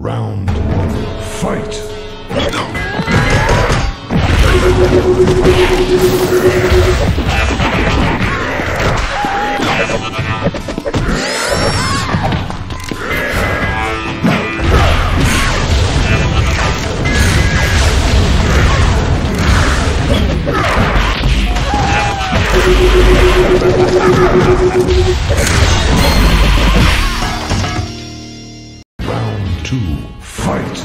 Round one, fight! Round two, fight!